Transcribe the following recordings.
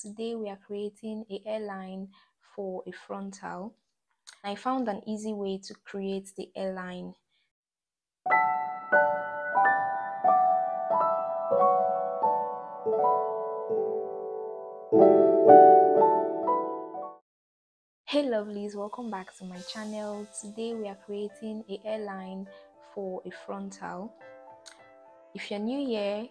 today we are creating a hairline for a frontal. I found an easy way to create the hairline. Hey lovelies, welcome back to my channel. Today we are creating a hairline for a frontal. If you're new here,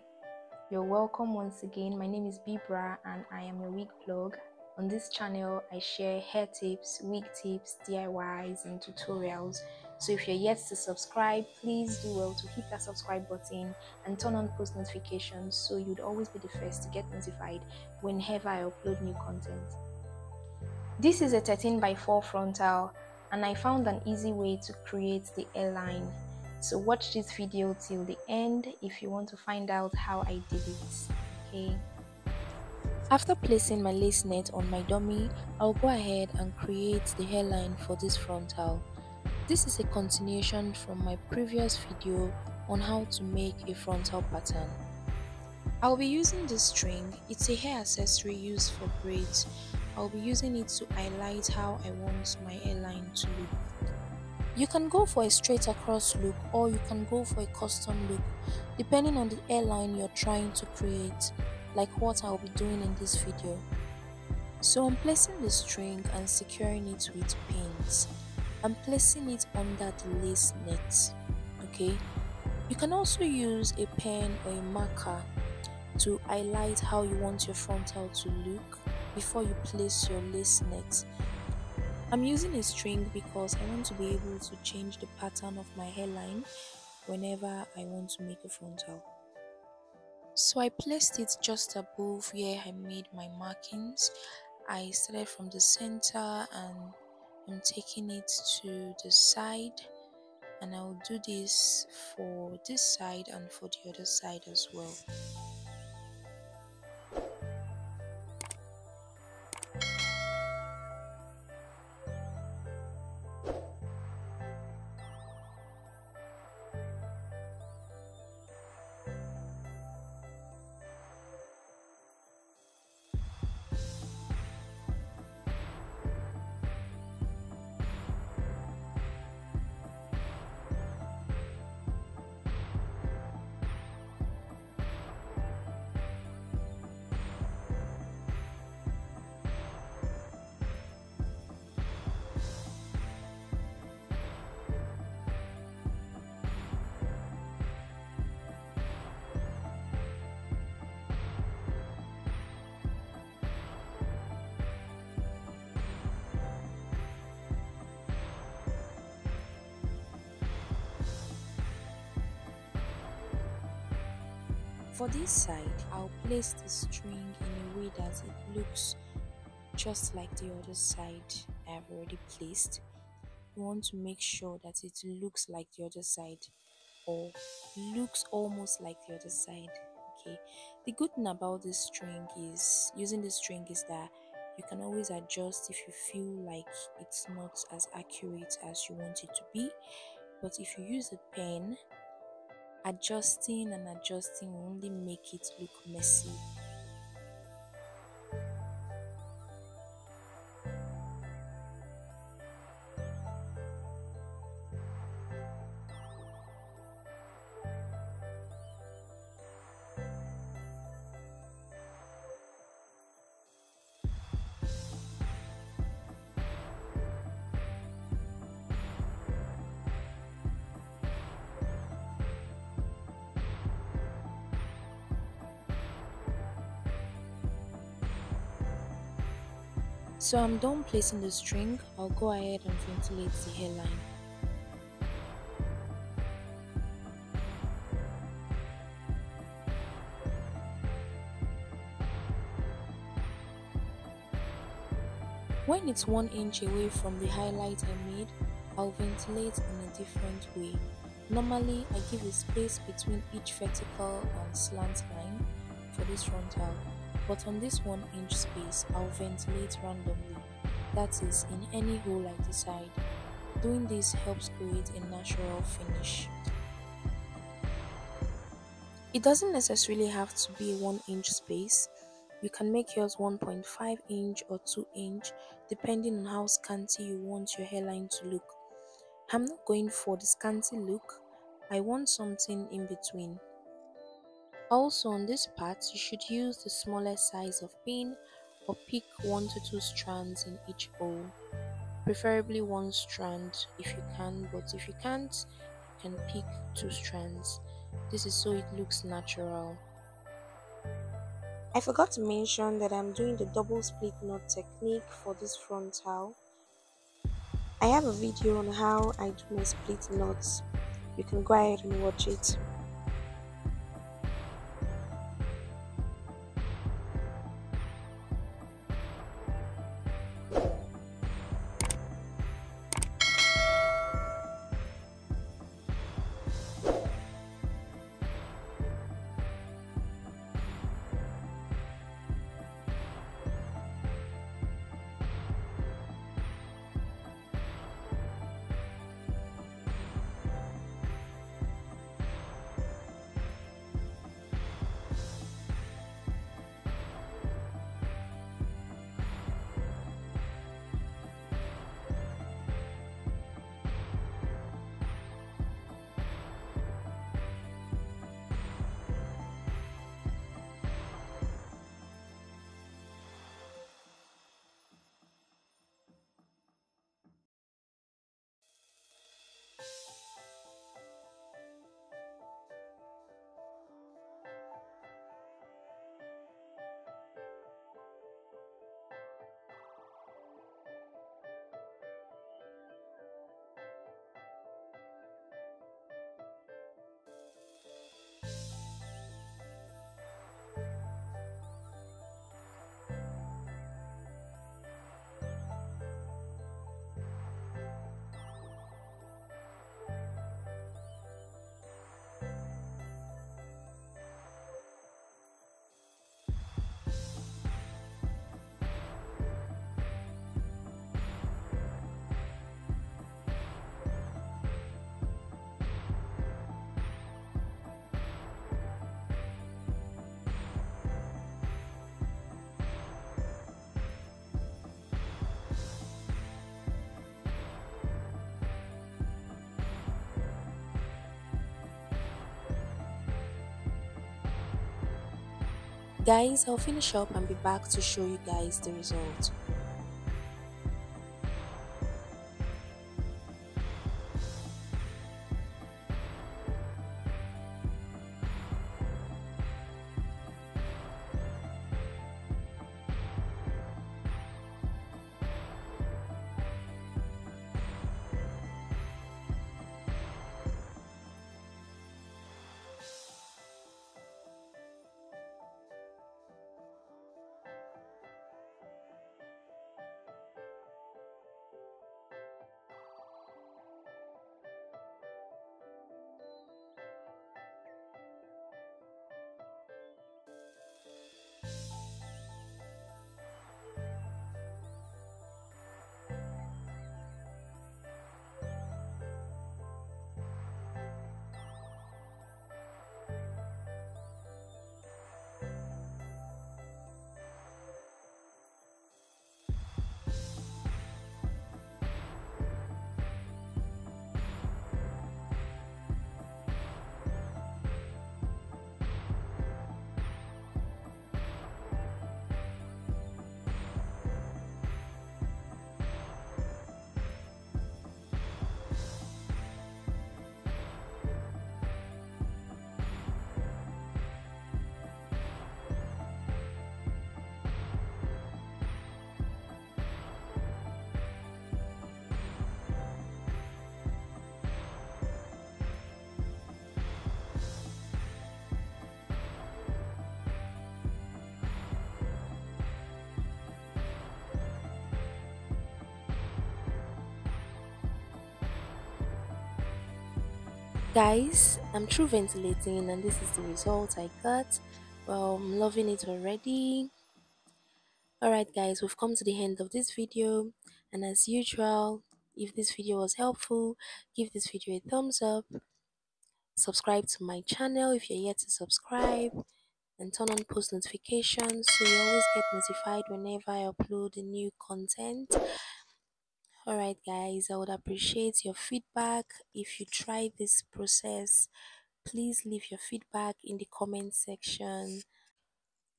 you're welcome once again. My name is Bibra and I am your wig blog. On this channel, I share hair tips, wig tips, DIYs, and tutorials. So if you're yet to subscribe, please do well to hit that subscribe button and turn on post notifications so you'd always be the first to get notified whenever I upload new content. This is a 13 by 4 frontal and I found an easy way to create the hairline so watch this video till the end if you want to find out how I did it okay? After placing my lace net on my dummy I'll go ahead and create the hairline for this frontal. This is a continuation from my previous video on how to make a frontal pattern. I'll be using this string. It's a hair accessory used for braids. I'll be using it to highlight how I want my hairline to look you can go for a straight across look or you can go for a custom look depending on the hairline you're trying to create like what I'll be doing in this video. So I'm placing the string and securing it with pins. I'm placing it under the lace net. Okay. You can also use a pen or a marker to highlight how you want your frontal to look before you place your lace net I'm using a string because I want to be able to change the pattern of my hairline whenever I want to make a frontal. So I placed it just above where I made my markings. I started from the center and I'm taking it to the side and I'll do this for this side and for the other side as well. For this side, I'll place the string in a way that it looks just like the other side I have already placed. You want to make sure that it looks like the other side or looks almost like the other side. Okay. The good thing about this string is using this string is that you can always adjust if you feel like it's not as accurate as you want it to be. But if you use a pen, adjusting and adjusting will only make it look messy So um, I'm done placing the string, I'll go ahead and ventilate the hairline. When it's 1 inch away from the highlight I made, I'll ventilate in a different way. Normally, I give a space between each vertical and slant line for this frontal but on this 1 inch space I'll ventilate randomly, that is in any hole I decide. Doing this helps create a natural finish. It doesn't necessarily have to be a 1 inch space, you can make yours 1.5 inch or 2 inch depending on how scanty you want your hairline to look. I'm not going for the scanty look. I want something in between also on this part you should use the smallest size of pin or pick 1 to 2 strands in each bowl preferably one strand if you can but if you can't you can pick two strands this is so it looks natural I forgot to mention that I'm doing the double split knot technique for this frontal. I have a video on how I do my split knots. You can go ahead and watch it. Guys, I'll finish up and be back to show you guys the result. Guys i'm through ventilating and this is the result i got. Well i'm loving it already. Alright guys we've come to the end of this video. And as usual if this video was helpful give this video a thumbs up. Subscribe to my channel if you're yet to subscribe. And turn on post notifications so you always get notified whenever I upload new content. Alright, guys, I would appreciate your feedback. If you try this process, please leave your feedback in the comment section.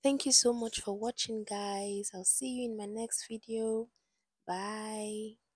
Thank you so much for watching, guys. I'll see you in my next video. Bye.